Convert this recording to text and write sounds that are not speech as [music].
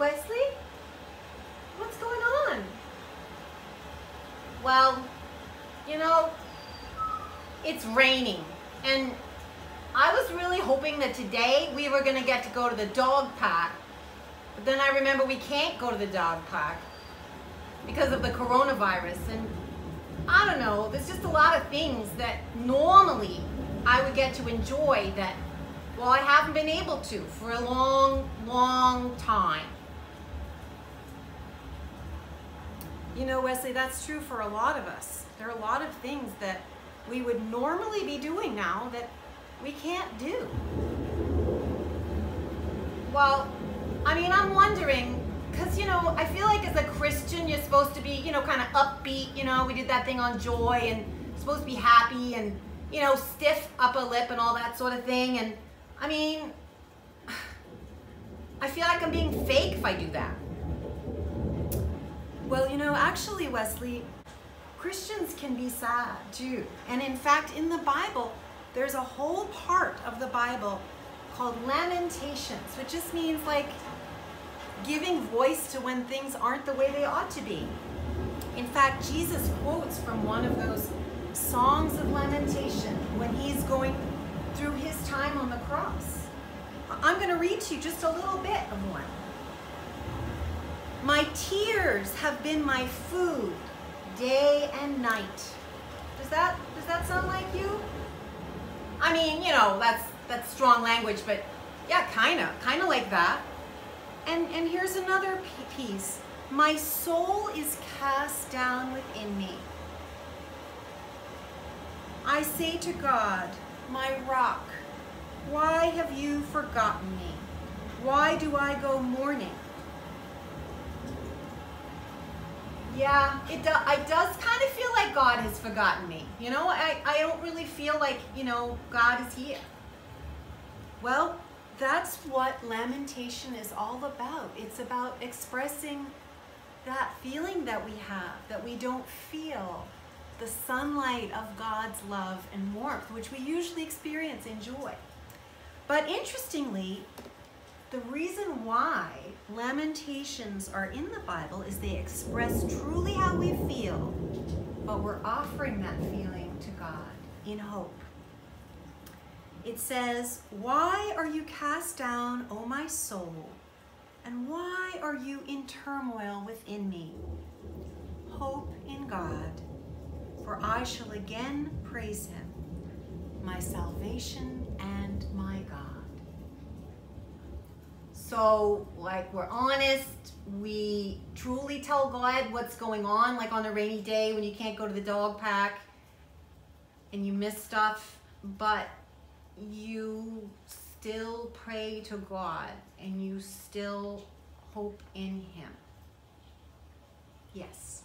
Wesley? What's going on? Well, you know, it's raining. And I was really hoping that today we were going to get to go to the dog park. But then I remember we can't go to the dog park because of the coronavirus. And I don't know, there's just a lot of things that normally I would get to enjoy that, well, I haven't been able to for a long, long time. You know, Wesley, that's true for a lot of us. There are a lot of things that we would normally be doing now that we can't do. Well, I mean, I'm wondering, because, you know, I feel like as a Christian, you're supposed to be, you know, kind of upbeat. You know, we did that thing on joy and supposed to be happy and, you know, stiff upper lip and all that sort of thing. And, I mean, [sighs] I feel like I'm being fake if I do that. Well, you know, actually, Wesley, Christians can be sad too. And in fact, in the Bible, there's a whole part of the Bible called Lamentations, which just means like giving voice to when things aren't the way they ought to be. In fact, Jesus quotes from one of those songs of lamentation when he's going through his time on the cross. I'm going to read to you just a little bit of one. My tears have been my food day and night. Does that does that sound like you? I mean, you know, that's that's strong language, but yeah, kind of, kind of like that. And and here's another piece. My soul is cast down within me. I say to God, my rock, why have you forgotten me? Why do I go mourning? Yeah, it, do, it does kind of feel like God has forgotten me. You know, I, I don't really feel like, you know, God is here. Well, that's what lamentation is all about. It's about expressing that feeling that we have, that we don't feel the sunlight of God's love and warmth, which we usually experience in joy. But interestingly, the reason why lamentations are in the Bible is they express truly how we feel, but we're offering that feeling to God in hope. It says, Why are you cast down, O my soul? And why are you in turmoil within me? Hope in God, for I shall again praise him, my salvation and my God. So, like, we're honest, we truly tell God what's going on, like on a rainy day when you can't go to the dog pack and you miss stuff, but you still pray to God and you still hope in Him. Yes.